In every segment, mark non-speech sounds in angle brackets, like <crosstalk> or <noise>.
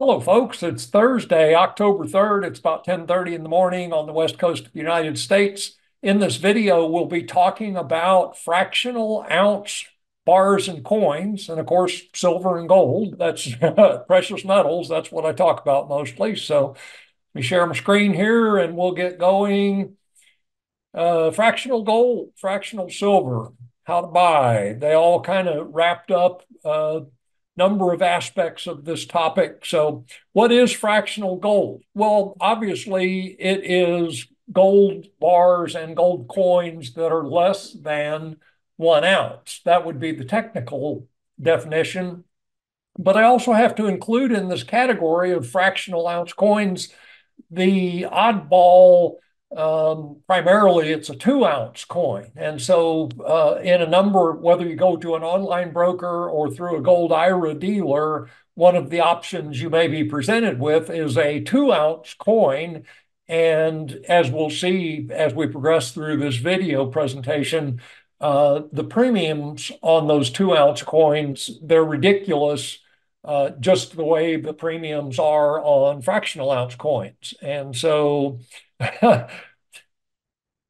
Hello, folks. It's Thursday, October 3rd. It's about 10:30 in the morning on the west coast of the United States. In this video, we'll be talking about fractional ounce bars and coins, and of course, silver and gold. That's <laughs> precious metals. That's what I talk about mostly. So let me share my screen here and we'll get going. Uh, fractional gold, fractional silver, how to buy. They all kind of wrapped up uh, number of aspects of this topic. So, what is fractional gold? Well, obviously, it is gold bars and gold coins that are less than one ounce. That would be the technical definition. But I also have to include in this category of fractional ounce coins the oddball um, primarily it's a two ounce coin. And so, uh, in a number, whether you go to an online broker or through a gold IRA dealer, one of the options you may be presented with is a two ounce coin. And as we'll see as we progress through this video presentation, uh, the premiums on those two ounce coins, they're ridiculous. Uh, just the way the premiums are on fractional ounce coins. And so <laughs>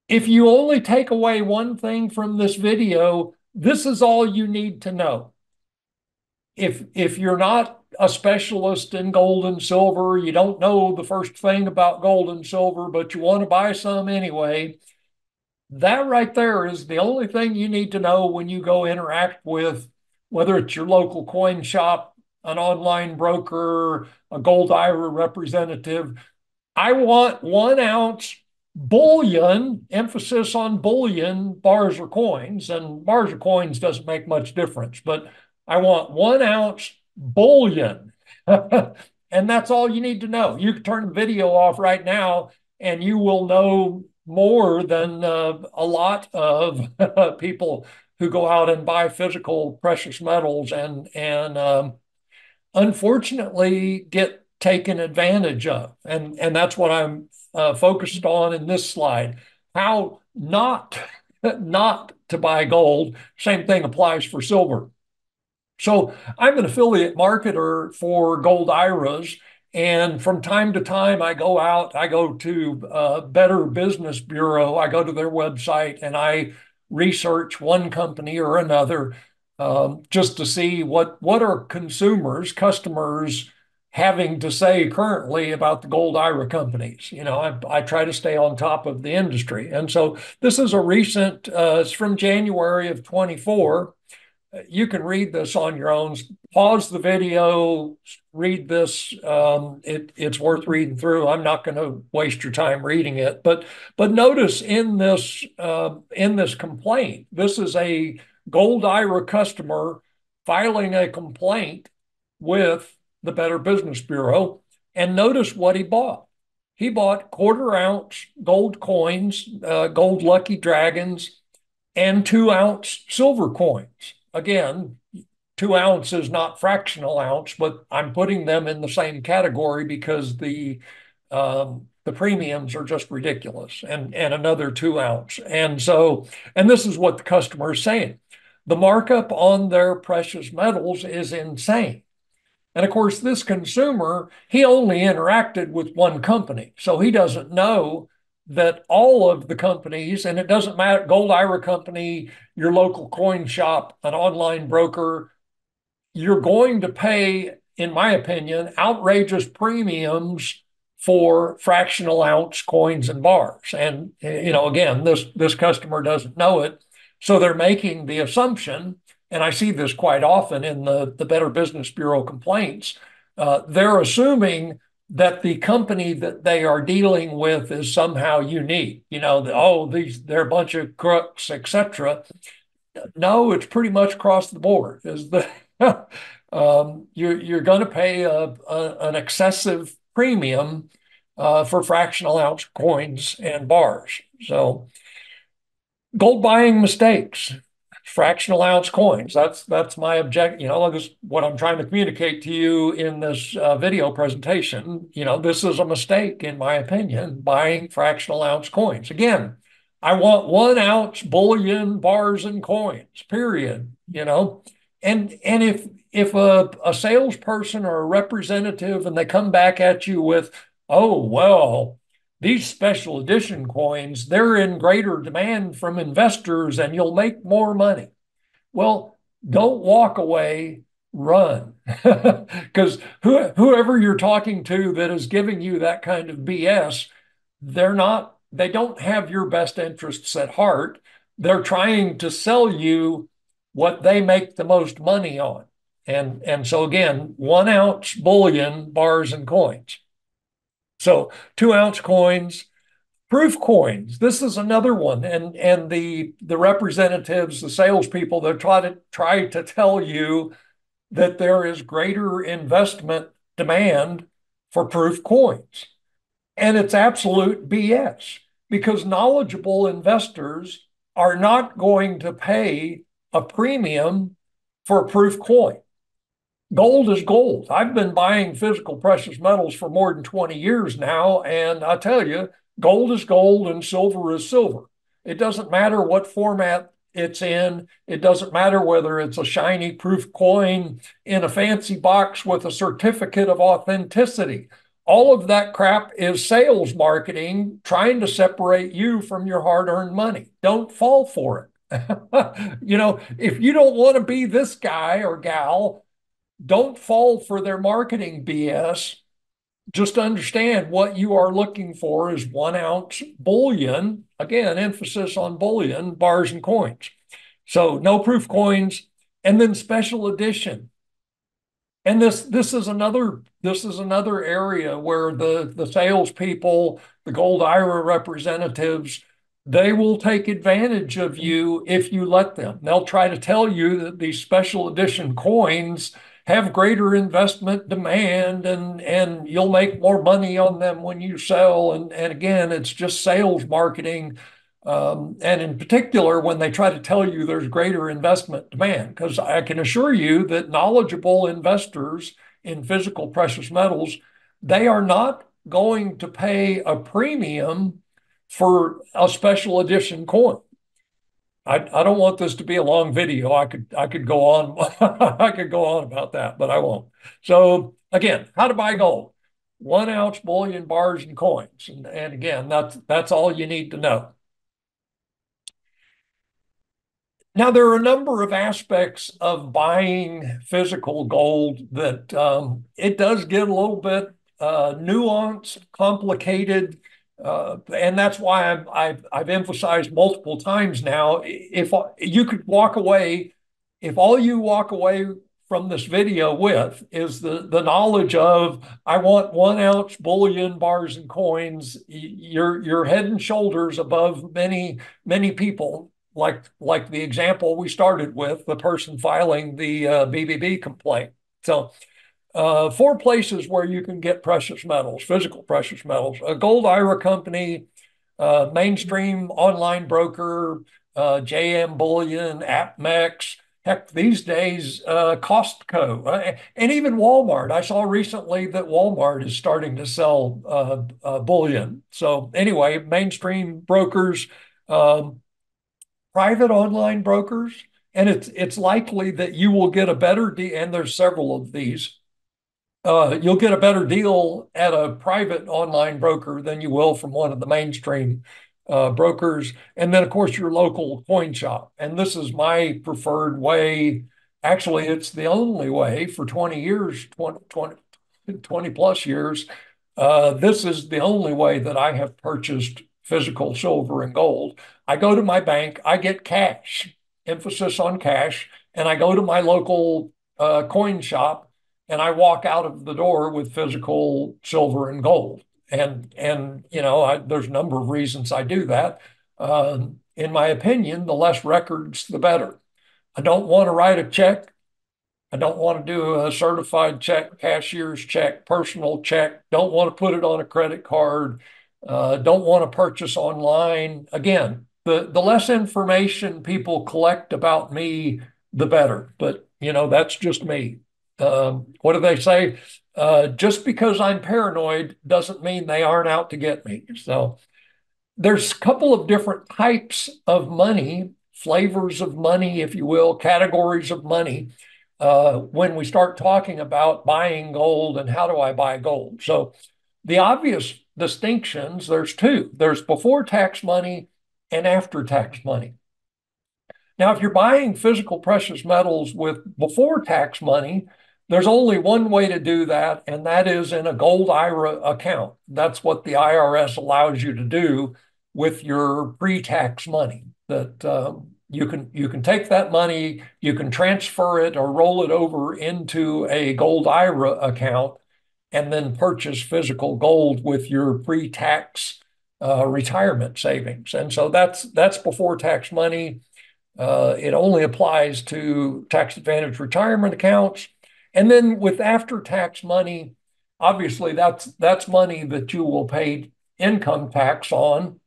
if you only take away one thing from this video, this is all you need to know. If, if you're not a specialist in gold and silver, you don't know the first thing about gold and silver, but you want to buy some anyway, that right there is the only thing you need to know when you go interact with whether it's your local coin shop, an online broker, a gold IRA representative. I want one ounce bullion, emphasis on bullion bars or coins, and bars or coins doesn't make much difference, but I want one ounce bullion. <laughs> and that's all you need to know. You can turn the video off right now and you will know more than uh, a lot of <laughs> people who go out and buy physical precious metals and and um, unfortunately get taken advantage of. And and that's what I'm uh, focused on in this slide. How not, <laughs> not to buy gold. Same thing applies for silver. So I'm an affiliate marketer for gold IRAs. And from time to time, I go out, I go to uh, Better Business Bureau, I go to their website and I research one company or another um, just to see what, what are consumers, customers having to say currently about the gold IRA companies. You know, I, I try to stay on top of the industry. And so this is a recent, uh, it's from January of 24. You can read this on your own. Pause the video, read this. Um, it, it's worth reading through. I'm not going to waste your time reading it, but but notice in this uh, in this complaint, this is a gold IRA customer filing a complaint with the Better Business Bureau, and notice what he bought. He bought quarter ounce gold coins, uh, gold lucky dragons, and two ounce silver coins. Again, two ounce is not fractional ounce, but I'm putting them in the same category because the um, the premiums are just ridiculous, and and another two ounce. And so, and this is what the customer is saying: the markup on their precious metals is insane. And of course, this consumer, he only interacted with one company. So he doesn't know that all of the companies, and it doesn't matter, Gold IRA company, your local coin shop, an online broker, you're going to pay, in my opinion, outrageous premiums for fractional ounce coins and bars. And, you know, again, this, this customer doesn't know it. So they're making the assumption and I see this quite often in the, the Better Business Bureau complaints, uh, they're assuming that the company that they are dealing with is somehow unique. You know, the, oh, these they're a bunch of crooks, etc. No, it's pretty much across the board. Is the <laughs> um, you're you're going to pay a, a, an excessive premium uh, for fractional ounce coins and bars. So, gold buying mistakes fractional ounce coins. That's that's my object. You know, that's what I'm trying to communicate to you in this uh, video presentation. You know, this is a mistake, in my opinion, buying fractional ounce coins. Again, I want one ounce bullion bars and coins. Period. You know, and and if if a, a salesperson or a representative and they come back at you with, oh, well, these special edition coins, they're in greater demand from investors and you'll make more money. Well, don't walk away, run. <laughs> Because who, whoever you're talking to that is giving you that kind of BS, they're not, they don't have your best interests at heart. They're trying to sell you what they make the most money on. And, and so again, one ounce bullion bars and coins. So two ounce coins, proof coins. This is another one. And, and the, the representatives, the salespeople, they try to try to tell you that there is greater investment demand for proof coins. And it's absolute BS because knowledgeable investors are not going to pay a premium for proof coin. Gold is gold. I've been buying physical precious metals for more than 20 years now. And I tell you, gold is gold and silver is silver. It doesn't matter what format it's in. It doesn't matter whether it's a shiny proof coin in a fancy box with a certificate of authenticity. All of that crap is sales marketing trying to separate you from your hard earned money. Don't fall for it. <laughs> you know, if you don't want to be this guy or gal, don't fall for their marketing BS. Just understand what you are looking for is one ounce bullion. Again, emphasis on bullion, bars and coins. So no proof coins, and then special edition. And this this is another this is another area where the the salespeople, the gold IRA representatives, they will take advantage of you if you let them. They'll try to tell you that these special edition coins have greater investment demand and and you'll make more money on them when you sell and and again it's just sales marketing um, and in particular when they try to tell you there's greater investment demand because i can assure you that knowledgeable investors in physical precious metals they are not going to pay a premium for a special edition coin. I, I don't want this to be a long video. I could I could go on <laughs> I could go on about that, but I won't. So again, how to buy gold. One ounce bullion bars and coins. And, and again, that's that's all you need to know. Now, there are a number of aspects of buying physical gold that um, it does get a little bit uh, nuanced, complicated. Uh, and that's why I've, I've, I've emphasized multiple times now. If you could walk away, if all you walk away from this video with is the the knowledge of I want one ounce bullion bars and coins, you're you're head and shoulders above many many people. Like like the example we started with, the person filing the uh, BBB complaint. So uh, four places where you can get precious metals, physical precious metals. A gold IRA company, uh, mainstream online broker, uh, JM Bullion, APMEX. Heck, these days, uh, Costco uh, and even Walmart. I saw recently that Walmart is starting to sell uh, bullion. So anyway, mainstream brokers, um, private online brokers, and it's it's likely that you will get a better deal. And there's several of these uh, you'll get a better deal at a private online broker than you will from one of the mainstream uh, brokers. And then, of course, your local coin shop. And this is my preferred way. Actually, it's the only way for 20 years, 20, 20, 20 plus years. Uh, this is the only way that I have purchased physical silver and gold. I go to my bank, I get cash, emphasis on cash, and I go to my local uh, coin shop and I walk out of the door with physical silver and gold. And and you know, I, there's a number of reasons I do that. Uh, in my opinion, the less records, the better. I don't want to write a check. I don't want to do a certified check, cashier's check, personal check. Don't want to put it on a credit card. Uh, don't want to purchase online. Again, the the less information people collect about me, the better. But you know, that's just me uh, what do they say? Uh, just because I'm paranoid doesn't mean they aren't out to get me. So there's a couple of different types of money, flavors of money, if you will, categories of money. uh, when we start talking about buying gold and how do I buy gold. So the obvious distinctions, there's two. There's before tax money and after tax money. Now, if you're buying physical precious metals with before tax money, there's only one way to do that, and that is in a gold IRA account. That's what the IRS allows you to do with your pre-tax money. That um, you can you can take that money, you can transfer it or roll it over into a gold IRA account, and then purchase physical gold with your pre-tax uh, retirement savings. And so that's that's before tax money. Uh, it only applies to tax advantage retirement accounts. And then with after tax money, obviously that's that's money that you will pay income tax on.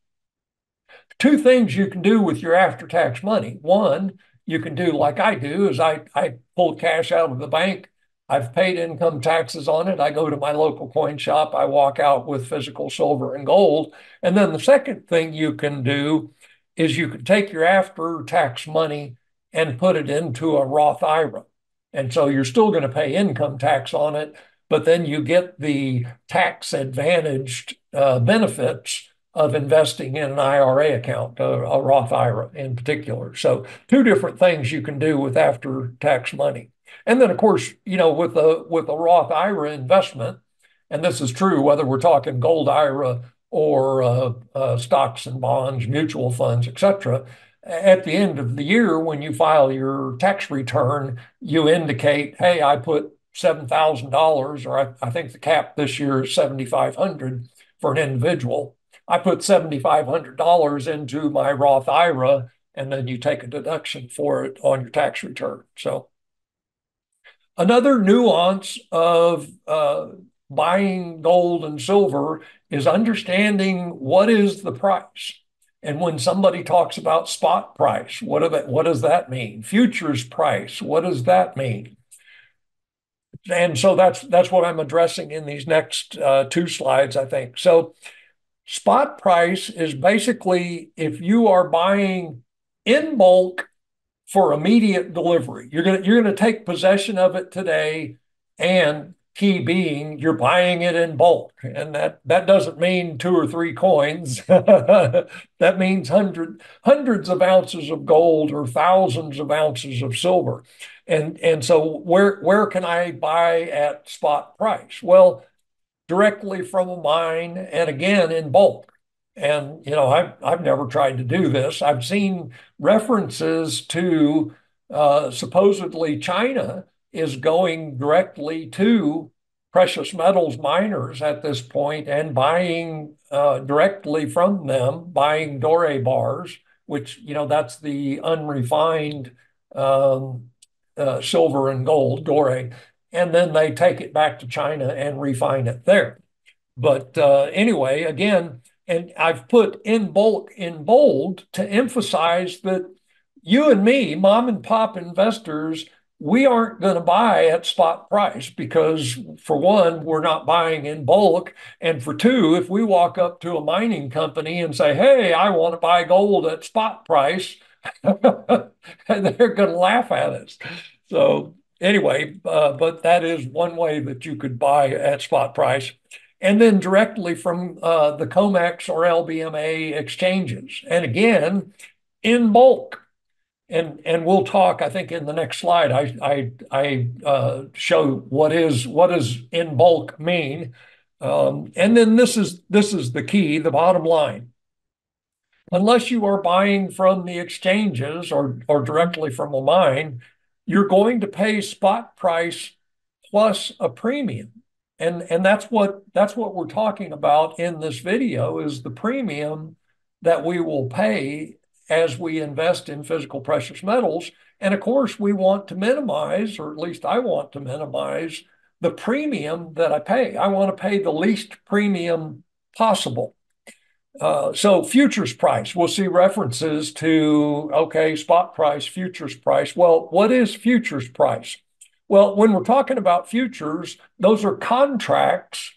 Two things you can do with your after tax money. One, you can do like I do is I, I pull cash out of the bank. I've paid income taxes on it. I go to my local coin shop. I walk out with physical silver and gold. And then the second thing you can do is you can take your after tax money and put it into a Roth IRA. And so you're still going to pay income tax on it, but then you get the tax advantaged uh, benefits of investing in an IRA account, a, a Roth IRA in particular. So two different things you can do with after tax money. And then of course, you know, with a with a Roth IRA investment, and this is true whether we're talking gold IRA or uh, uh, stocks and bonds, mutual funds, et cetera, at the end of the year, when you file your tax return, you indicate, hey, I put $7,000, or I, I, think the cap this year is 7,500 for an individual. I put $7,500 into my Roth IRA, and then you take a deduction for it on your tax return. So another nuance of uh, buying gold and silver is understanding what is the price. And when somebody talks about spot price, what, what does that mean? Futures price, what does that mean? And so that's that's what I'm addressing in these next uh, two slides, I think. So spot price is basically if you are buying in bulk for immediate delivery. You're gonna you're gonna take possession of it today and key being you're buying it in bulk. And that that doesn't mean two or three coins. <laughs> That means hundred, hundreds of ounces of gold or thousands of ounces of silver. And and so where where can i buy at spot price? Well directly from a mine and again in bulk. And you know i've, I've never tried to do this. I've seen references to uh, supposedly china is going directly to precious metals miners at this point and buying uh, directly from them, buying doré bars, which, you know, that's the unrefined um, uh, silver and gold, doré. And then they take it back to China and refine it there. But uh, anyway, again, and I've put in bulk in bold to emphasize that you and me, mom and pop investors, we aren't going to buy at spot price because, for one, we're not buying in bulk. And for two, if we walk up to a mining company and say, hey, I want to buy gold at spot price, <laughs> they're going to laugh at us. So, anyway, uh, but that is one way that you could buy at spot price. And then directly from uh, the COMEX or LBMA exchanges. And again, in bulk and and we'll talk. I think in the next slide, I I I uh, show what is what does in bulk mean, um, and then this is this is the key, the bottom line. Unless you are buying from the exchanges or or directly from a mine, you're going to pay spot price plus a premium. And, and that's what that's what we're talking about in this video is the premium that we will pay as we invest in physical precious metals. And of course, we want to minimize, or at least I want to minimize, the premium that I pay. I want to pay the least premium possible. Uh, so futures price, we'll see references to, okay, spot price, futures price. Well, what is futures price? Well, when we're talking about futures, those are contracts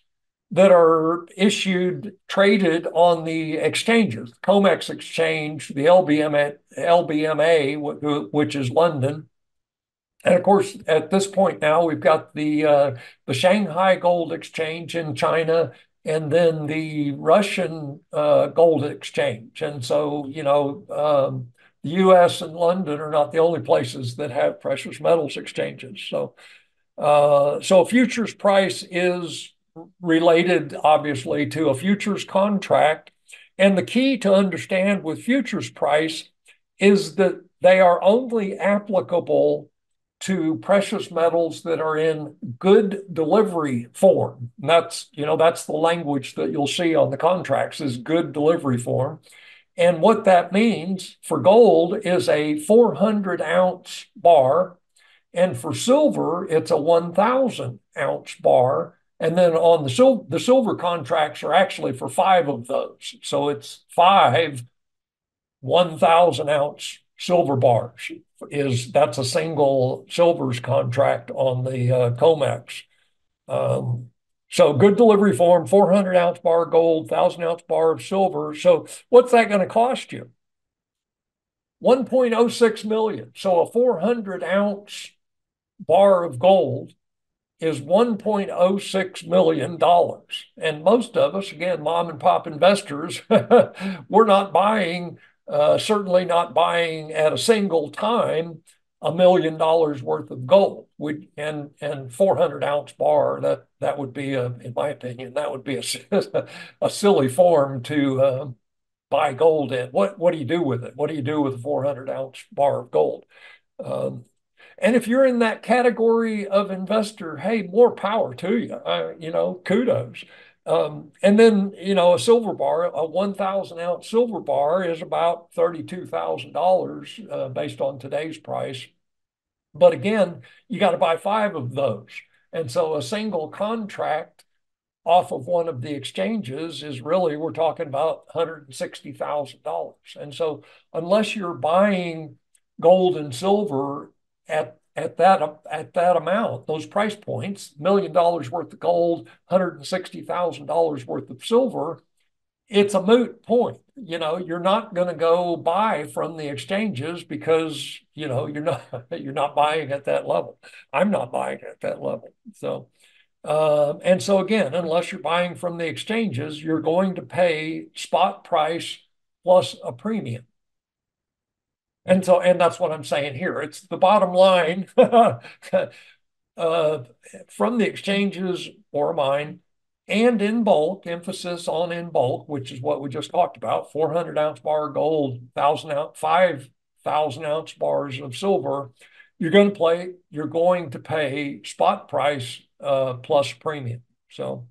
that are issued, traded on the exchanges, COMEX exchange, the LBMA, LBMA, which is London, and of course, at this point now, we've got the uh, the Shanghai Gold Exchange in China, and then the Russian uh, Gold Exchange. And so, you know, um, the U.S. and London are not the only places that have precious metals exchanges. So, uh, so futures price is related, obviously, to a futures contract. And the key to understand with futures price is that they are only applicable to precious metals that are in good delivery form. And that's, you know, that's the language that you'll see on the contracts is good delivery form. And what that means for gold is a 400 ounce bar. And for silver, it's a 1,000 ounce bar. And then on the, sil- the silver contracts are actually for five of those. So it's five 1,000 ounce silver bars is that's a single silvers contract on the uh, COMEX. Um, so good delivery form, 400 ounce bar gold, 1,000 ounce bar of silver. So what's that going to cost you? 1.06 million. So a 400 ounce bar of gold is 1.06 million dollars. And most of us, again, mom and pop investors, <laughs> we're not buying uh, certainly not buying at a single time a million dollars worth of gold. Would and and 400 ounce bar that that would be a in my opinion that would be a, <laughs> a silly form to uh, buy gold in. What what do you do with it? What do you do with a 400 ounce bar of gold? Um, and if you're in that category of investor hey more power to you uh, you know kudos um, and then, you know, a silver bar, a 1,000 ounce silver bar is about $32,000 uh, based on today's price. But again, you got to buy five of those. And so a single contract off of one of the exchanges is really, we're talking about $160,000. And so unless you're buying gold and silver at at that at that amount, those price points, million dollars worth of gold, hundred and sixty thousand dollars worth of silver, it's a moot point. You know, you're not going to go buy from the exchanges because you know you're not <laughs> you're not buying at that level. I'm not buying at that level. So, um, and so again, unless you're buying from the exchanges, you're going to pay spot price plus a premium. And so, and that's what I'm saying here. It's the bottom line <laughs> uh, from the exchanges or mine and in bulk, emphasis on in bulk, which is what we just talked about 400 ounce bar gold, 1,000 ounce, 5,000 ounce bars of silver. You're going to play, you're going to pay spot price uh, plus premium. So,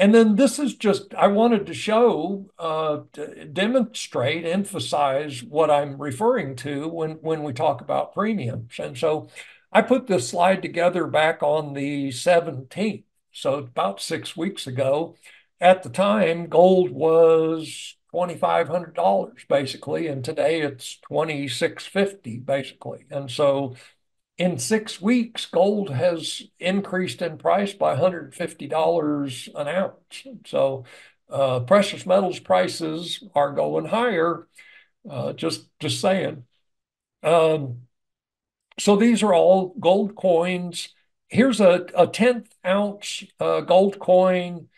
and then this is just, I wanted to show, uh, to demonstrate, emphasize what I'm referring to when, when we talk about premiums. And so I put this slide together back on the 17th, so about six weeks ago. At the time, gold was $2,500 basically, and today it's 2650 basically. And so in six weeks, gold has increased in price by $150 an ounce. So uh, precious metals prices are going higher. Uh, just just saying. Um, so these are all gold coins. Here's a, a tenth ounce uh, gold coin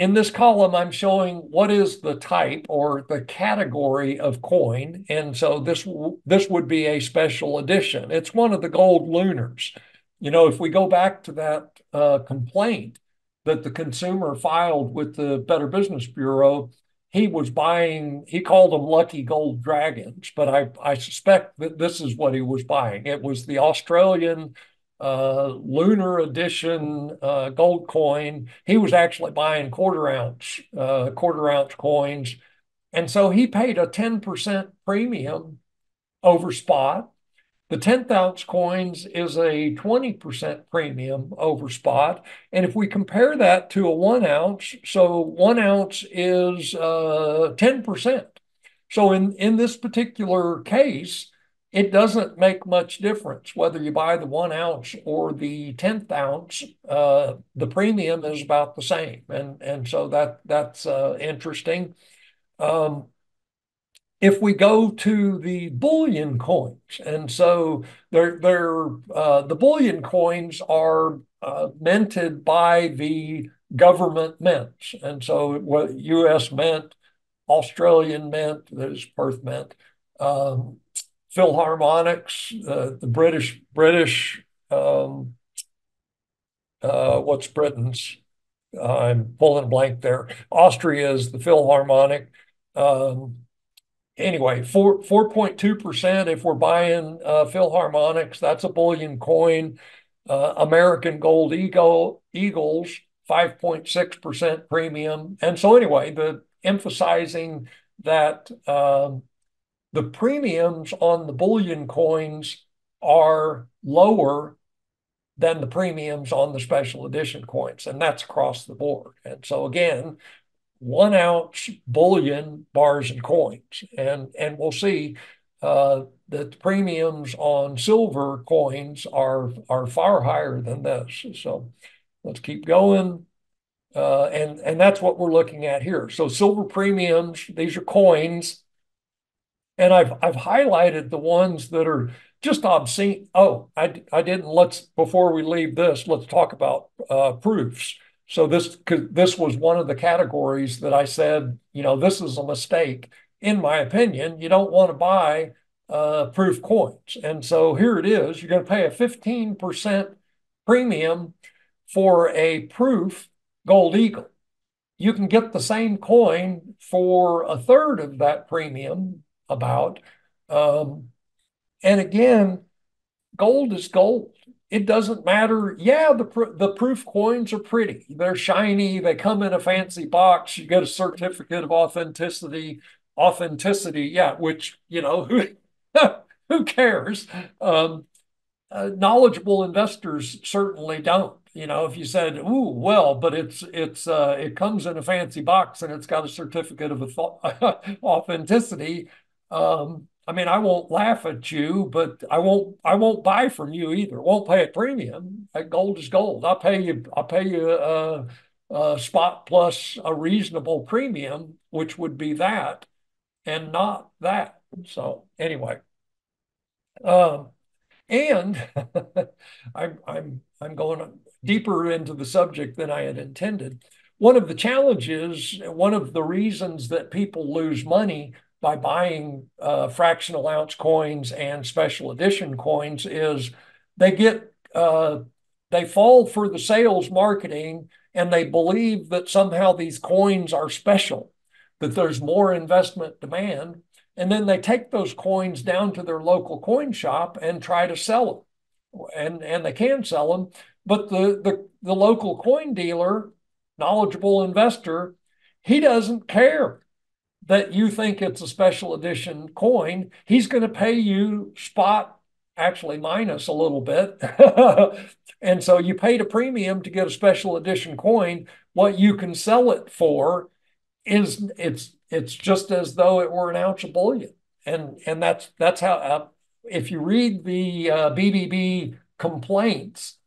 in this column, I'm showing what is the type or the category of coin. And so this, this would be a special edition. It's one of the gold lunars. You know, if we go back to that uh, complaint that the consumer filed with the Better Business Bureau, he was buying, he called them lucky gold dragons, but I, I suspect that this is what he was buying. It was the Australian uh, lunar edition uh, gold coin. He was actually buying quarter ounce, uh, quarter ounce coins. And so he paid a 10% premium over spot. The 10th ounce coins is a 20% premium over spot. And if we compare that to a one ounce, so one ounce is 10%. Uh, so in, in this particular case, it doesn't make much difference whether you buy the one ounce or the tenth ounce. Uh, the premium is about the same, and and so that that's uh, interesting. Um, if we go to the bullion coins, and so they're, they're uh, the bullion coins are uh, minted by the government mints, and so what U.S. Mint, Australian Mint, there's Perth Mint, um, Philharmonics, uh, the British British um, uh, what's Britain's? I'm pulling blank there. Austria is the Philharmonic. Um, anyway, four four point two percent. If we're buying uh, Philharmonics, that's a bullion coin. Uh, American Gold Eagle Eagles five point six percent premium. And so anyway, the emphasizing that um, the premiums on the bullion coins are lower than the premiums on the special edition coins, and that's across the board. And so again, one ounce bullion bars and coins. And, and we'll see uh, that the premiums on silver coins are, are far higher than this. So let's keep going. Uh, and, and that's what we're looking at here. So silver premiums, these are coins. And I've, I've highlighted the ones that are just obscene. Oh, I, I didn't. Let's, before we leave this, let's talk about uh, proofs. So this this was one of the categories that I said, you know, this is a mistake. In my opinion, you don't want to buy uh, proof coins. And so here it is. You're going to pay a 15% premium for a proof gold eagle. You can get the same coin for a third of that premium, about. Um, and again, gold is gold it doesn't matter. Yeah, the the proof coins are pretty. They're shiny. They come in a fancy box. You get a certificate of authenticity. Authenticity, yeah. Which you know who <laughs> who cares? Um, uh, knowledgeable investors certainly don't. You know, if you said, "Ooh, well," but it's it's uh, it comes in a fancy box and it's got a certificate of <laughs> authenticity. Um, I mean, I won't laugh at you, but I won't I won't buy from you either. Won't pay a premium. Gold is gold. I'll pay you I'll pay you a, a spot plus a reasonable premium, which would be that, and not that. So anyway, um, and <laughs> I'm I'm I'm going deeper into the subject than I had intended. One of the challenges, one of the reasons that people lose money by buying uh, fractional ounce coins and special edition coins is they get uh, they fall for the sales marketing and they believe that somehow these coins are special, that there's more investment demand, and then they take those coins down to their local coin shop and try to sell them, and and they can sell them, but the the, the local coin dealer, knowledgeable investor, he doesn't care that you think it's a special edition coin, he's going to pay you spot, actually minus a little bit. <laughs> and so you paid a premium to get a special edition coin. What you can sell it for is it's it's just as though it were an ounce of bullion. And and that's that's how uh, if you read the uh, BBB complaints,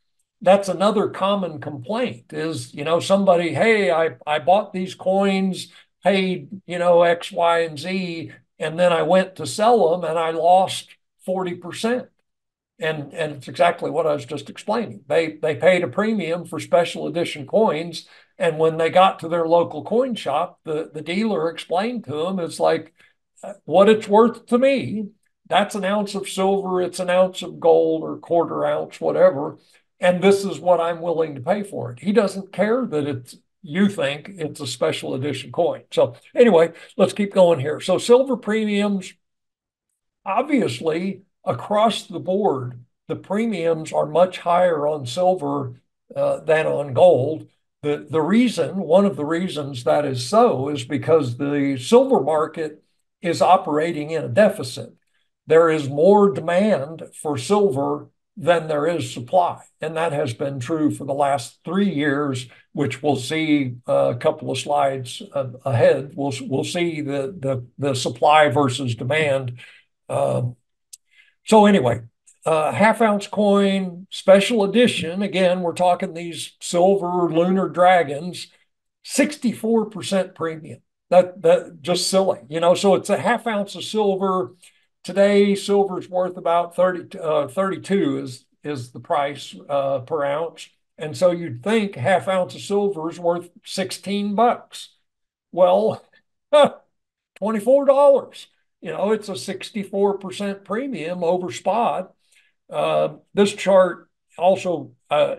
that's another common complaint is you know somebody hey I I bought these coins paid, you know, X, Y, and Z, and then I went to sell them and I lost 40%. And, and it's exactly what I was just explaining. They they paid a premium for special edition coins. And when they got to their local coin shop, the, the dealer explained to them, it's like uh, what it's worth to me. That's an ounce of silver, it's an ounce of gold or quarter ounce, whatever. And this is what I'm willing to pay for it. He doesn't care that it's you think it's a special edition coin. So anyway, let's keep going here. So silver premiums, obviously across the board, the premiums are much higher on silver uh, than on gold. The, the reason, one of the reasons that is so is because the silver market is operating in a deficit. There is more demand for silver than there is supply. And that has been true for the last three years, which we'll see a couple of slides ahead. We'll, we'll see the, the, the supply versus demand. Uh, so anyway, uh, half ounce coin, special edition. Again, we're talking these silver lunar dragons, 64% premium. that that just silly, you know. So it's a half ounce of silver. Today, silver is worth about 30, uh, 32 is is the price uh, per ounce. And so you'd think half ounce of silver is worth 16 bucks. Well, <laughs> $24. You know, it's a 64% premium over spot. Uh, this chart also uh,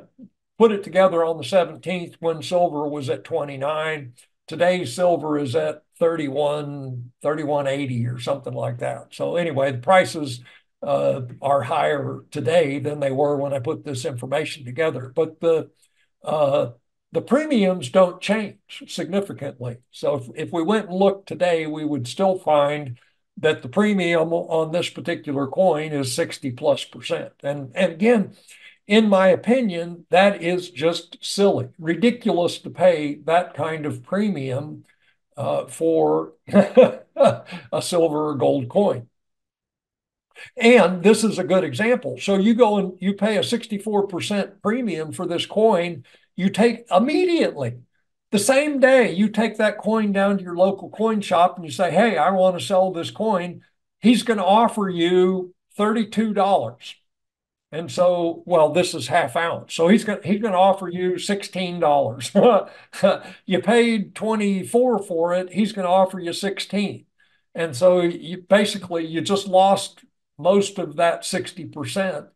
put it together on the 17th when silver was at 29. Today, silver is at 31, 3180 or something like that. So anyway, the prices uh, are higher today than they were when I put this information together. But the uh, the premiums don't change significantly. So if, if we went and looked today, we would still find that the premium on this particular coin is 60 plus percent. And, and again, in my opinion, that is just silly, ridiculous to pay that kind of premium uh, for <laughs> a silver or gold coin. And this is a good example. So you go and you pay a 64% premium for this coin, you take immediately the same day you take that coin down to your local coin shop and you say, Hey, I want to sell this coin. He's going to offer you $32. And so, well, this is half ounce. So he's going he's going to offer you $16. <laughs> <laughs> you paid 24 for it, he's going to offer you 16. And so you basically you just lost most of that 60%.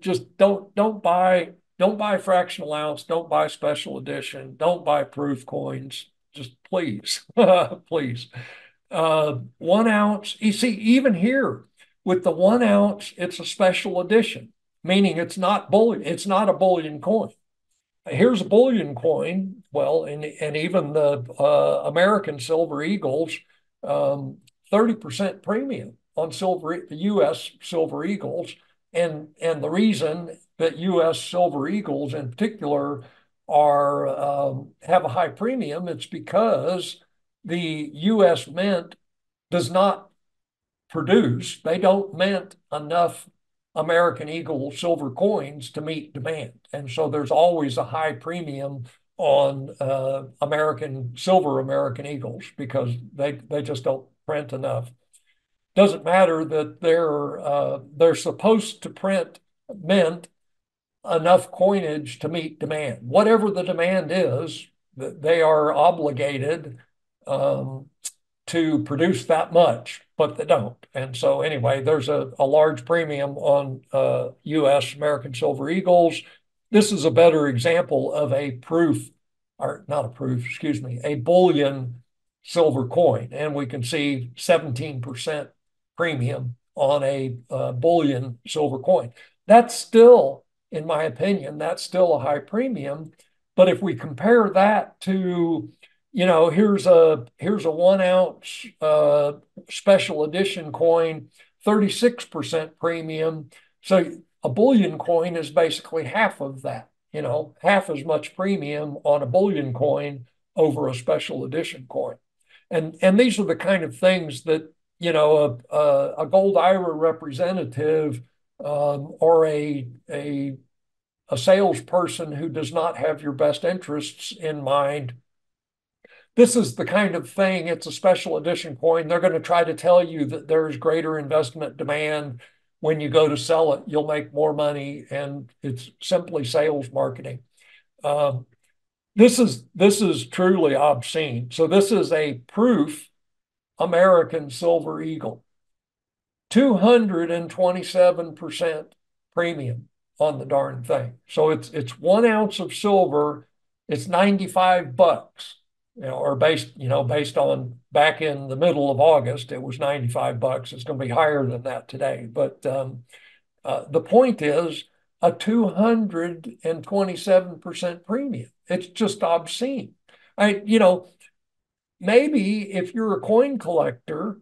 Just don't don't buy don't buy fractional ounce, don't buy special edition, don't buy proof coins. Just please, <laughs> please. Uh, one ounce, you see, even here with the one ounce, it's a special edition, meaning it's not bullion, it's not a bullion coin. Here's a bullion coin. Well, and, and even the uh, American Silver Eagles, um, 30% premium on silver, the U.S. Silver Eagles. And, and the reason that U.S. Silver Eagles in particular are um, have a high premium, it's because the U.S. Mint does not produce, they don't mint enough American Eagle silver coins to meet demand. And so there's always a high premium on uh, American silver American Eagles because they, they just don't print enough doesn't matter that they're uh, they're supposed to print mint enough coinage to meet demand. Whatever the demand is, they are obligated um, to produce that much, but they don't. And so anyway, there's a, a large premium on uh, U.S. American Silver Eagles. This is a better example of a proof, or not a proof, excuse me, a bullion silver coin. And we can see 17% premium on a uh, bullion silver coin. That's still, in my opinion, that's still a high premium. But if we compare that to, you know, here's a here's a one ounce uh, special edition coin, 36% premium. So a bullion coin is basically half of that, you know, half as much premium on a bullion coin over a special edition coin. And and these are the kind of things that you know, a, a, a gold IRA representative um, or a, a, a salesperson who does not have your best interests in mind. This is the kind of thing, it's a special edition coin. They're going to try to tell you that there's greater investment demand. When you go to sell it, you'll make more money, and it's simply sales marketing. Um, this is this is truly obscene. So this is a proof American Silver Eagle. 227% premium on the darn thing. So it's it's one ounce of silver, it's 95 bucks. Or based, you know, based on back in the middle of August, it was 95 bucks. It's going to be higher than that today. But um, uh, the point is a 227% premium. It's just obscene. I, you know, maybe if you're a coin collector,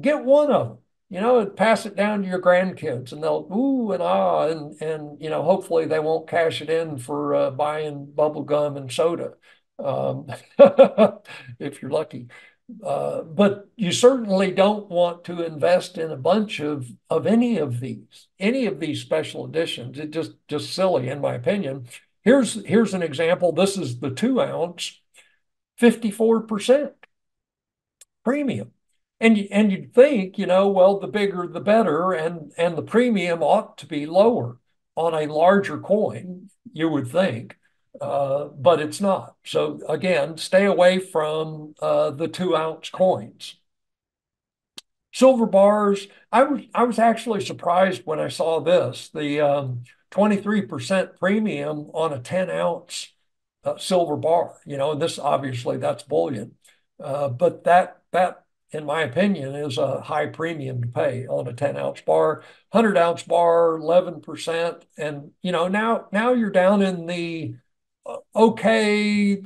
get one of them. You know, and pass it down to your grandkids, and they'll ooh and ah, and and you know, hopefully they won't cash it in for uh, buying bubble gum and soda, um, <laughs> if you're lucky. Uh, but you certainly don't want to invest in a bunch of of any of these, any of these special editions. It just just silly, in my opinion. Here's here's an example. This is the two ounce 54% premium. And you, and you'd think, you know, well, the bigger the better, and and the premium ought to be lower on a larger coin, you would think, uh, but it's not. So again, stay away from uh, the two ounce coins. Silver bars. I was I was actually surprised when I saw this. The um, 23% premium on a 10 ounce uh, silver bar. You know, and this obviously that's bullion, uh, but that that in my opinion is a high premium to pay on a 10 ounce bar. 100 ounce bar, 11%, and you know now now you're down in the okay.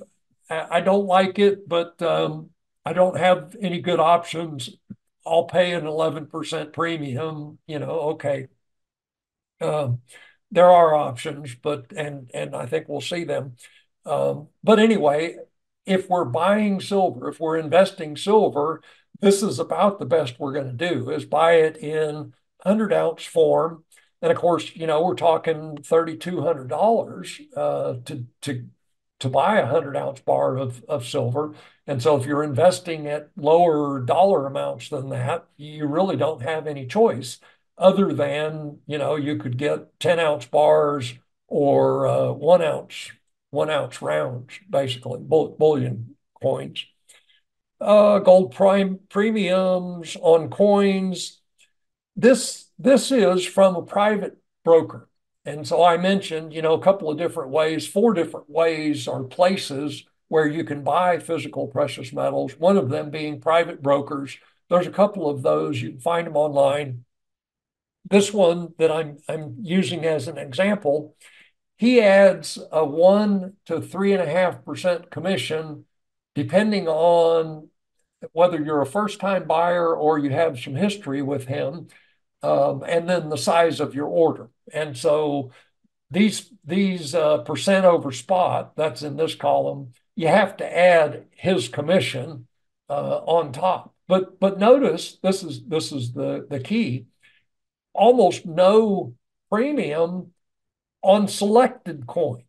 I, I don't like it, but um, I don't have any good options. I'll pay an 11% premium. You know, okay. Um, there are options, but and and I think we'll see them. Um, but anyway, if we're buying silver, if we're investing silver, this is about the best we're going to do is buy it in 100 ounce form. And of course, you know, we're talking $3,200 uh, to, to, to buy a 100 ounce bar of, of silver. And so if you're investing at lower dollar amounts than that, you really don't have any choice other than, you know, you could get 10 ounce bars or uh, one ounce one ounce rounds, basically, bullion coins. Uh, gold prime premiums on coins. This this is from a private broker. And so I mentioned, you know, a couple of different ways, four different ways or places where you can buy physical precious metals, one of them being private brokers. There's a couple of those. You can find them online. This one that I'm, I'm using as an example he adds a one to three and a half percent commission, depending on whether you're a first time buyer or you have some history with him, um, and then the size of your order. And so these these uh, percent over spot that's in this column, you have to add his commission uh, on top. But but notice this is this is the the key. Almost no premium on selected coins.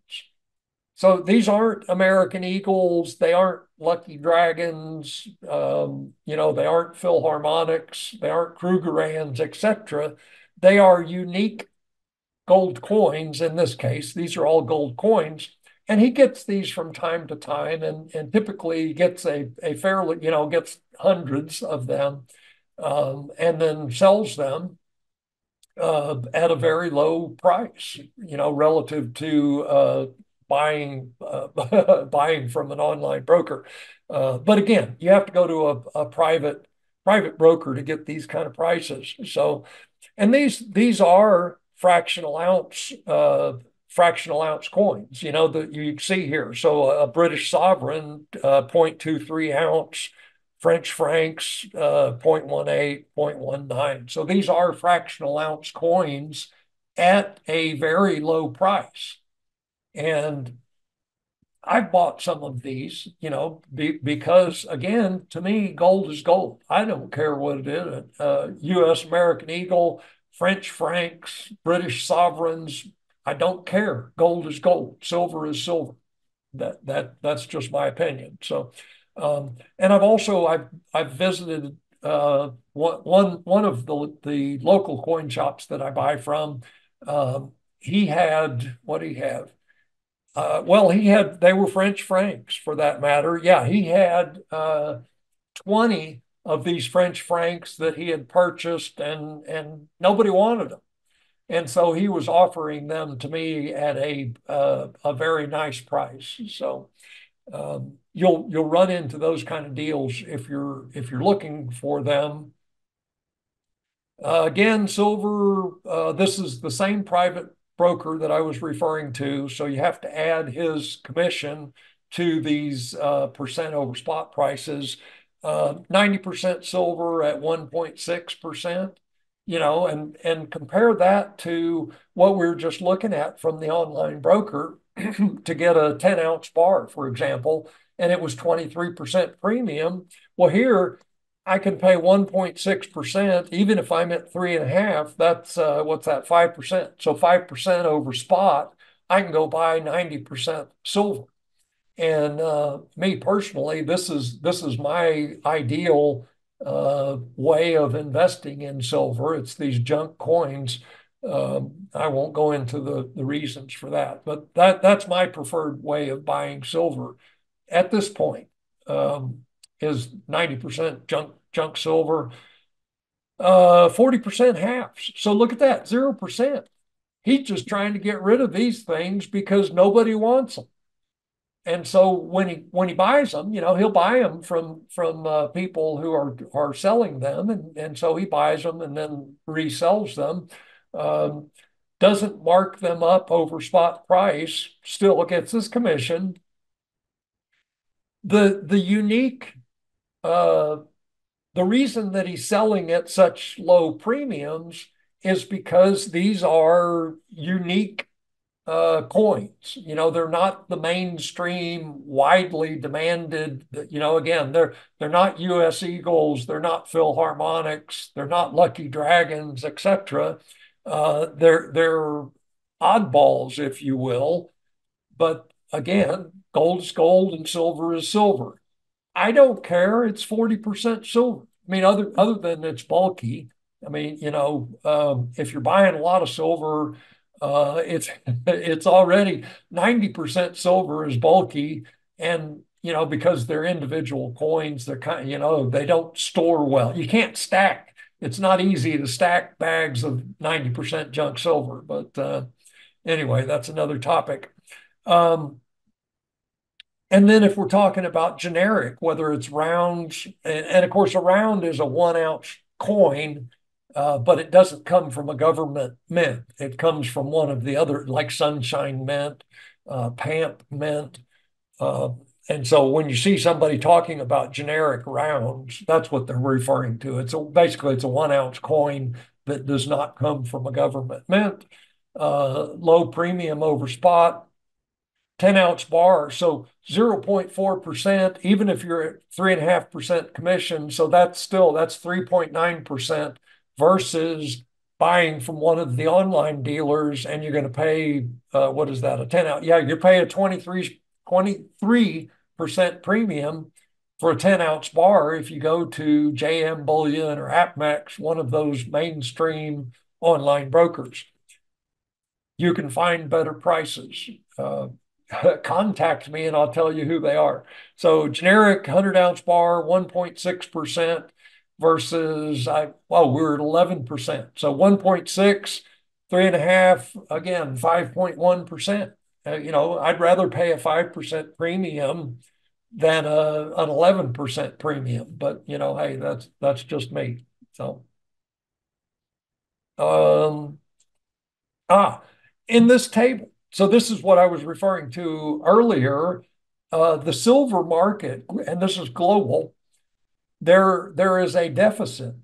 So these aren't American Eagles. They aren't Lucky Dragons. Um, you know, they aren't Philharmonics. They aren't Krugerrands, etc. They are unique gold coins in this case. These are all gold coins. And he gets these from time to time and, and typically gets a, a fairly, you know, gets hundreds of them um, and then sells them uh, at a very low price, you know, relative to uh, buying uh, <laughs> buying from an online broker. Uh, but again, you have to go to a, a, private private broker to get these kind of prices. So, and these these are fractional ounce uh, fractional ounce coins. You know that you see here. So a British sovereign, uh, 0.23 ounce French francs, uh, 0.18, 0.19. So these are fractional ounce coins at a very low price. And I've bought some of these, you know, be, because again, to me, gold is gold. I don't care what it is. Uh, U.S. American Eagle, French francs, British sovereigns. I don't care. Gold is gold. Silver is silver. That that that's just my opinion. So um, and I've also I've I've visited uh, one one of the the local coin shops that I buy from. Um, he had what he have? Uh, well, he had they were French francs for that matter. Yeah, he had uh, twenty of these French francs that he had purchased, and and nobody wanted them, and so he was offering them to me at a uh, a very nice price. So um, you'll you'll run into those kind of deals if you're if you're looking for them. Uh, again, silver. Uh, this is the same private broker that I was referring to, so you have to add his commission to these uh, percent over spot prices. Uh, ninety percent silver at one point six percent you know, and and compare that to what we are just looking at from the online broker <clears throat> to get a 10 ounce bar, for example, and it was 23% premium. Well, here I can pay 1.6%, even if I'm at three and a half, that's uh, what's that, 5%. So 5% over spot, I can go buy 90% silver. And uh, me personally, this is this is my ideal uh, way of investing in silver. It's these junk coins. Um, I won't go into the, the reasons for that, but that that's my preferred way of buying silver at this point. Um, is 90% junk junk silver, uh, 40% halves. So look at that, 0%. He's just trying to get rid of these things because nobody wants them. And so when he when he buys them, you know, he'll buy them from from uh, people who are are selling them, and and so he buys them and then resells them. Um, doesn't mark them up over spot price, still gets his commission. The the unique uh, the reason that he's selling at such low premiums is because these are unique uh, coins. You know, they're not the mainstream, widely demanded. You know, again, they're they're not U.S. Eagles, they're not Philharmonics, they're not Lucky Dragons, etc. Uh, they're they're oddballs, if you will. But again, gold is gold and silver is silver. I don't care. It's 40% silver. I mean, other other than it's bulky. I mean, you know, um, if you're buying a lot of silver, uh, it's <laughs> it's already 90% silver is bulky. And, you know, because they're individual coins, they're kind of, you know, they don't store well. You can't stack. It's not easy to stack bags of 90% junk silver. But uh, anyway, that's another topic. Um, and then if we're talking about generic, whether it's rounds, and, and of course, a round is a one ounce coin, uh, but it doesn't come from a government mint. It comes from one of the other, like Sunshine Mint, uh, Pamp Mint. Uh, and so when you see somebody talking about generic rounds, that's what they're referring to. It's a, basically it's a one ounce coin that does not come from a government mint. Uh, low premium over spot, 10 ounce bar. So 0.4%, even if you're at 3.5% commission. So that's still, that's 3.9% versus buying from one of the online dealers and you're going to pay, uh, what is that, a 10 out? Yeah, you're paying a 23, 23% premium for a 10 ounce bar if you go to JM Bullion or APMEX, one of those mainstream online brokers. You can find better prices. Uh, <laughs> contact me and I'll tell you who they are. So generic 100 ounce bar, 1.6% versus I well, we are at 11%. So 1.6, three and a half, again, 5.1%. Uh, you know, I'd rather pay a 5% premium than a, an 11% premium. But you know, hey, that's that's just me. So um ah in this table so this is what I was referring to earlier. Uh, the silver market, and this is global, there, there is a deficit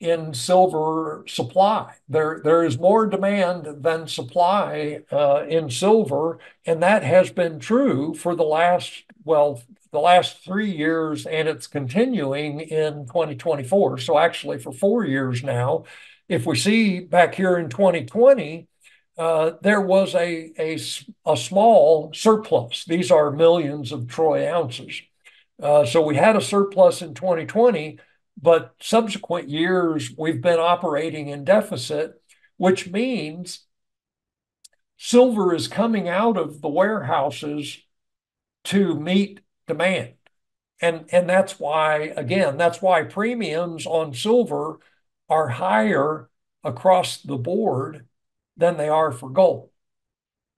in silver supply. There, there is more demand than supply uh, in silver, and that has been true for the last, well, the last three years, and it's continuing in 2024. So actually, for four years now, if we see back here in 2020, uh, there was a, a, a small surplus. These are millions of troy ounces. Uh, so we had a surplus in 2020, but subsequent years we've been operating in deficit, which means silver is coming out of the warehouses to meet demand. And, and that's why, again, that's why premiums on silver are higher across the board than they are for gold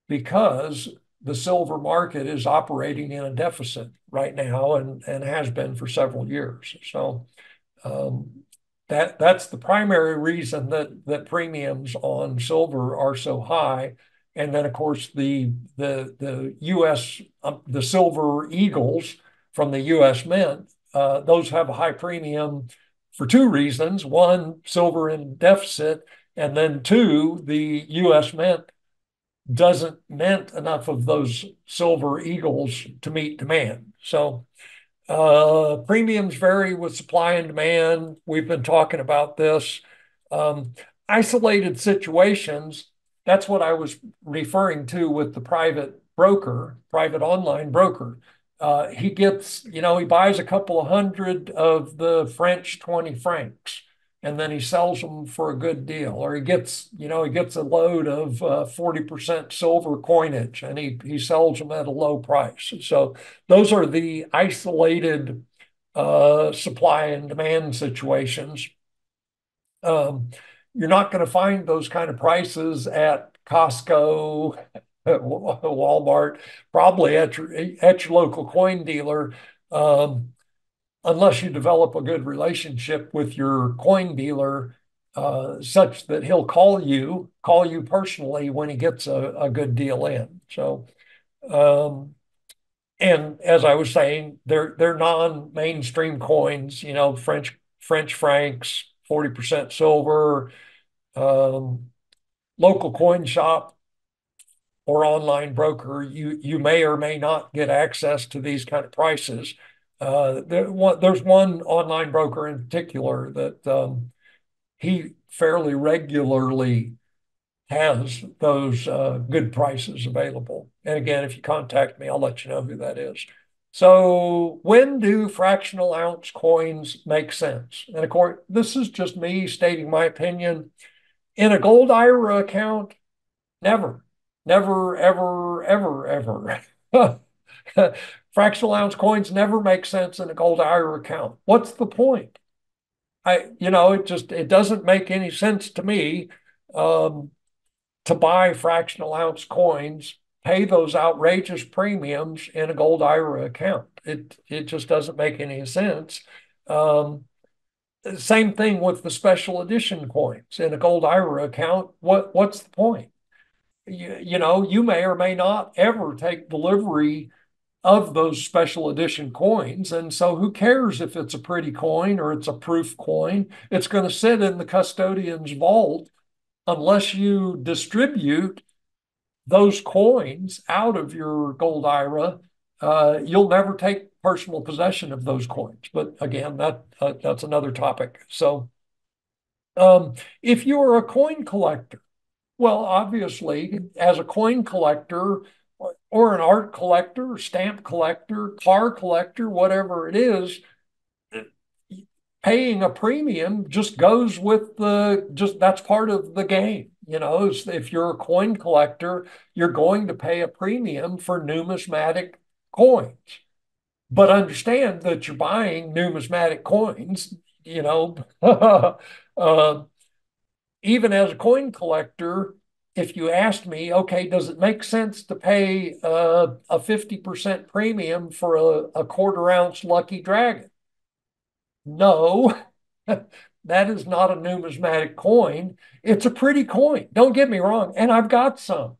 because the silver market is operating in a deficit right now and, and has been for several years. So um, that that's the primary reason that that premiums on silver are so high. And then of course the the the U.S. Um, the silver eagles from the U.S. Mint uh, those have a high premium for two reasons: one, silver in deficit, and then two, the US Mint doesn't mint enough of those silver eagles to meet demand. So uh, premiums vary with supply and demand. We've been talking about this. Um, isolated situations, that's what I was referring to with the private broker, private online broker. Uh, he gets, you know, he buys a couple of hundred of the French 20 francs and then he sells them for a good deal. Or he gets, you know, he gets a load of uh, 40% silver coinage and he, he sells them at a low price. So those are the isolated uh, supply and demand situations. Um, you're not going to find those kind of prices at Costco, <laughs> Walmart, probably at your at your local coin dealer, um, unless you develop a good relationship with your coin dealer, uh, such that he'll call you, call you personally when he gets a, a good deal in. So, um, and as I was saying, they're they're non-mainstream coins. You know, French French francs, forty percent silver. Um, local coin shop or online broker, you you may or may not get access to these kind of prices. Uh, there, one, there's one online broker in particular that um, he fairly regularly has those uh, good prices available. And again, if you contact me, I'll let you know who that is. So, when do fractional ounce coins make sense? And of course, this is just me stating my opinion. In a gold IRA account, never. Never, ever, ever, ever. <laughs> Fractional ounce coins never make sense in a gold IRA account. What's the point? I, you know, it just it doesn't make any sense to me um, to buy fractional ounce coins, pay those outrageous premiums in a gold IRA account. It it just doesn't make any sense. Um, same thing with the special edition coins in a gold IRA account. What what's the point? you, you know, you may or may not ever take delivery of those special edition coins. And so who cares if it's a pretty coin or it's a proof coin? It's going to sit in the custodian's vault unless you distribute those coins out of your gold IRA. Uh, you'll never take personal possession of those coins. But again, that uh, that's another topic. So um, if you are a coin collector, well, obviously, as a coin collector or an art collector, stamp collector, car collector, whatever it is, paying a premium just goes with the just that's part of the game. You know, if you're a coin collector, you're going to pay a premium for numismatic coins. But understand that you're buying numismatic coins, you know. <laughs> uh, even as a coin collector, if you asked me, okay, does it make sense to pay uh, a 50% premium for a, a quarter ounce Lucky Dragon? No, <laughs> that is not a numismatic coin. It's a pretty coin. Don't get me wrong. And I've got some.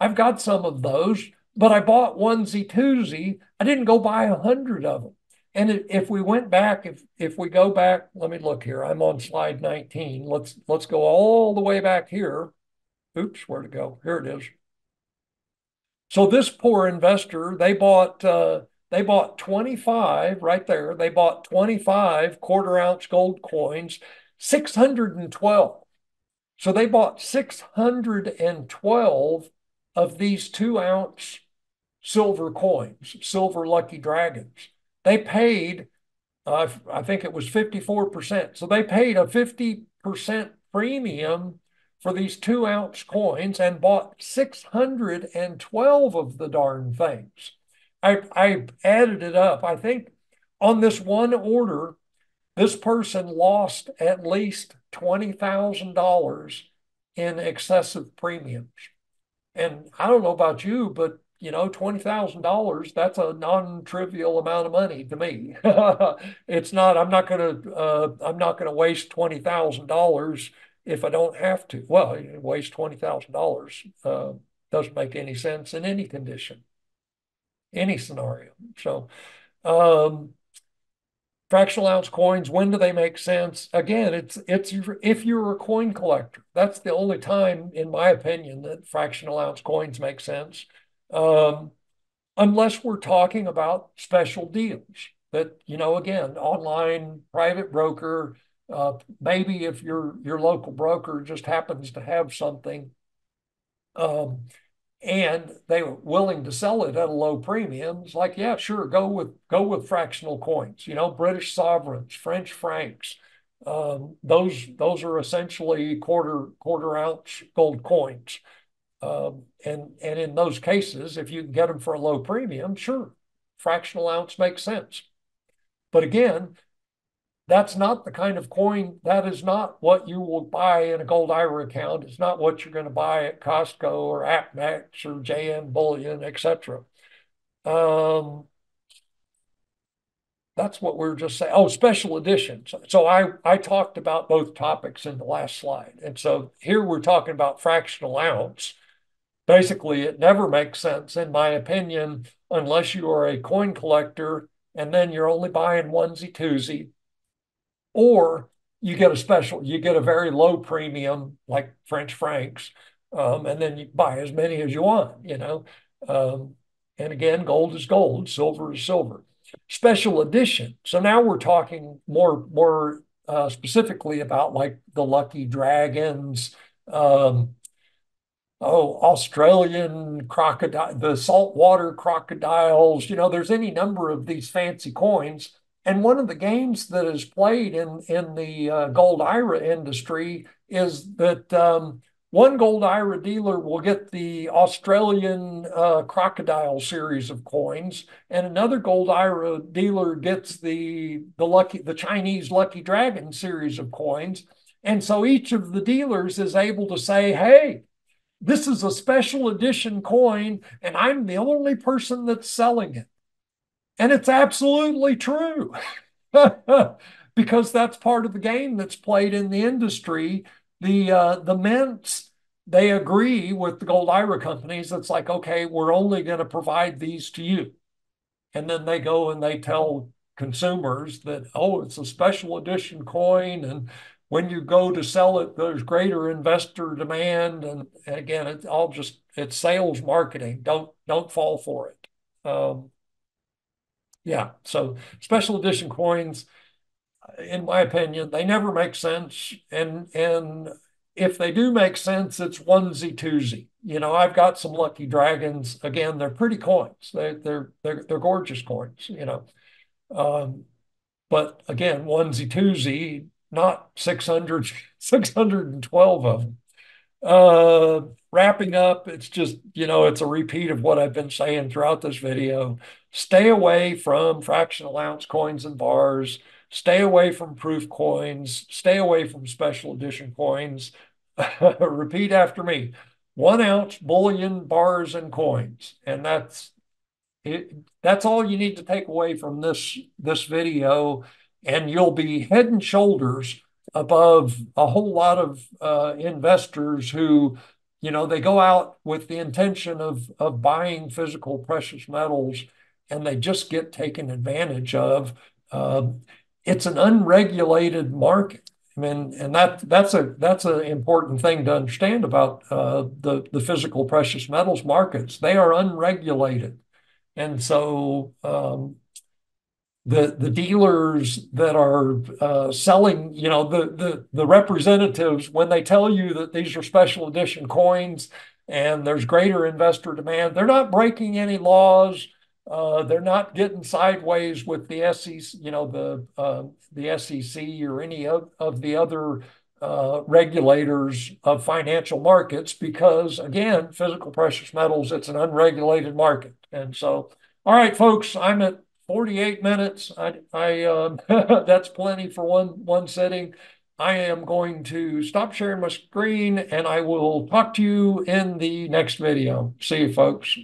I've got some of those, but I bought onesie twosie. I didn't go buy a hundred of them. And if we went back, if if we go back, let me look here. I'm on slide 19. Let's let's go all the way back here. Oops, where to go? Here it is. So this poor investor, they bought uh, they bought 25 right there. They bought 25 quarter ounce gold coins, 612. So they bought 612 of these two ounce silver coins, silver lucky dragons. They paid, uh, I think it was 54%. So they paid a 50% premium for these two ounce coins and bought 612 of the darn things. I, I added it up. I think on this one order, this person lost at least $20,000 in excessive premiums. And I don't know about you, but you know, $20,000, that's a non-trivial amount of money to me. <laughs> it's not, I'm not going to, uh, I'm not going to waste $20,000 if I don't have to. Well, it waste $20,000 uh, doesn't make any sense in any condition, any scenario. So, um, fractional ounce coins, when do they make sense? Again, it's it's if you're a coin collector, that's the only time, in my opinion, that fractional ounce coins make sense um, unless we're talking about special deals that, you know, again, online private broker, uh, maybe if your your local broker just happens to have something, um, and they were willing to sell it at a low premium, it's like, yeah, sure, go with go with fractional coins. You know, British sovereigns, French francs, um, those those are essentially quarter quarter ounce gold coins. Um, and and in those cases, if you can get them for a low premium, sure, fractional ounce makes sense. But again, that's not the kind of coin, that is not what you will buy in a gold IRA account. It's not what you're going to buy at Costco or APMEX or JM Bullion, etc. Um, that's what we are just saying. Oh, special editions. So I, I talked about both topics in the last slide. And so here we're talking about fractional ounce. Basically, it never makes sense, in my opinion, unless you are a coin collector and then you're only buying onesie twosie or you get a special, you get a very low premium like French francs, um, and then you buy as many as you want, you know. Um, and again, gold is gold, silver is silver. Special edition. So now we're talking more more uh, specifically about like the lucky dragons, um, oh, Australian crocodile, the saltwater crocodiles. You know, there's any number of these fancy coins and one of the games that is played in, in the uh, gold IRA industry is that um, one gold IRA dealer will get the Australian uh, crocodile series of coins, and another gold IRA dealer gets the the lucky the Chinese lucky dragon series of coins. And so each of the dealers is able to say, "Hey, this is a special edition coin, and I'm the only person that's selling it." And it's absolutely true <laughs> because that's part of the game that's played in the industry. The uh, the mints they agree with the gold IRA companies. It's like, okay, we're only going to provide these to you, and then they go and they tell consumers that oh, it's a special edition coin, and when you go to sell it, there's greater investor demand, and, and again, it's all just it's sales marketing. Don't don't fall for it. Um, yeah. So special edition coins, in my opinion, they never make sense. And and if they do make sense, it's onesie twosie. You know, I've got some lucky dragons. Again, they're pretty coins. They they're they're they're gorgeous coins, you know. Um, but again, onesie twosie, not 600, <laughs> 612 of them. Uh, wrapping up, it's just, you know, it's a repeat of what I've been saying throughout this video. Stay away from fractional ounce coins and bars. Stay away from proof coins. Stay away from special edition coins. <laughs> Repeat after me. One ounce bullion bars and coins. And that's it, that's all you need to take away from this this video and you'll be head and shoulders above a whole lot of uh, investors who, you know, they go out with the intention of of buying physical precious metals, and they just get taken advantage of. Uh, it's an unregulated market. I mean, and that that's a that's an important thing to understand about uh, the the physical precious metals markets. They are unregulated, and so um, the the dealers that are uh, selling, you know, the the the representatives when they tell you that these are special edition coins and there's greater investor demand, they're not breaking any laws. Uh, they're not getting sideways with the SEC, you know, the uh, the SEC or any of, of the other uh, regulators of financial markets because, again, physical precious metals, it's an unregulated market. And so, all right, folks, I'm at 48 minutes. I, I um, <laughs> that's plenty for one one sitting. I am going to stop sharing my screen and I will talk to you in the next video. See you folks.